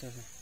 Muchas.